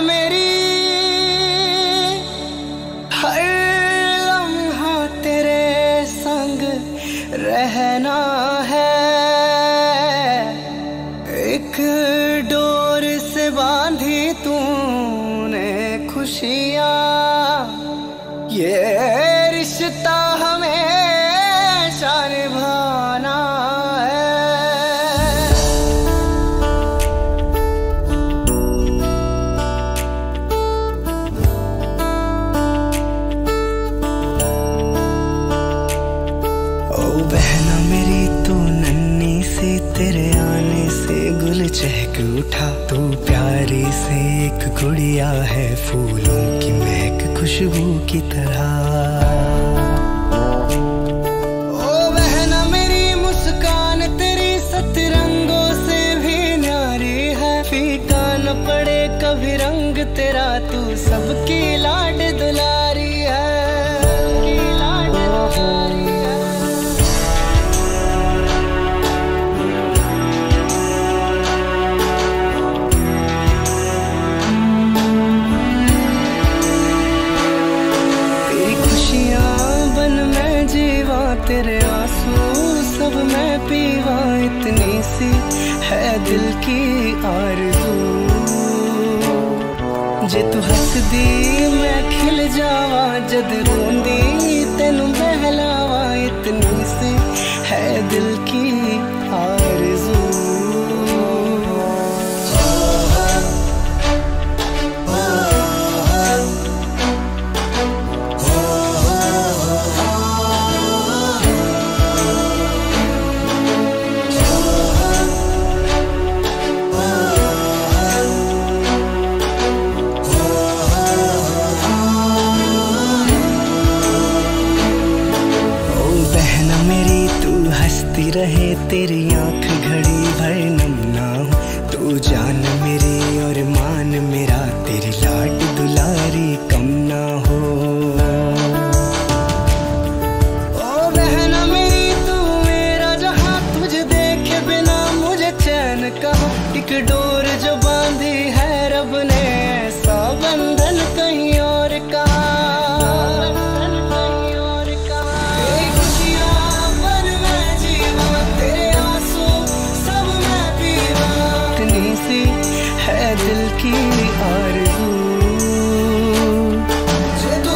मेरी। लम्हा तेरे संग रहना है। एक डोर से बांधी ये रिश्ता चहक उठा, तू प्यारी से एक गुड़िया है, फूलों की महक खुशबू की तरह। ओ बहना मेरी मुस्कान, तेरी सतरंगों से भी न्यारी है। पड़े कभी रंग, तेरा तू सबकी सी है दिल की आरज़ू। जे तू हसदी मैं खिल जावा जद रोंदी। दिल की आरज़ू। जद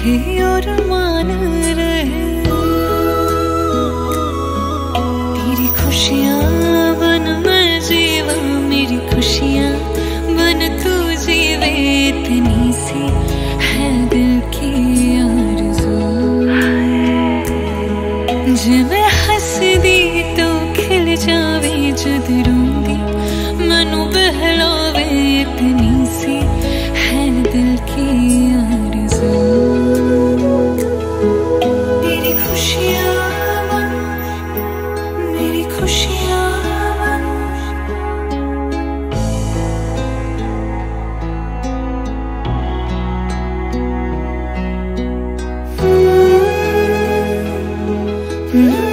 रहे और मान रहे। तेरी खुशियाँ बन मैं जीवा मेरी खुशियाँ बन तू जीवे इतनी सी। है दिल की आरज़ू। जिਵੇਂ Mm-hmm.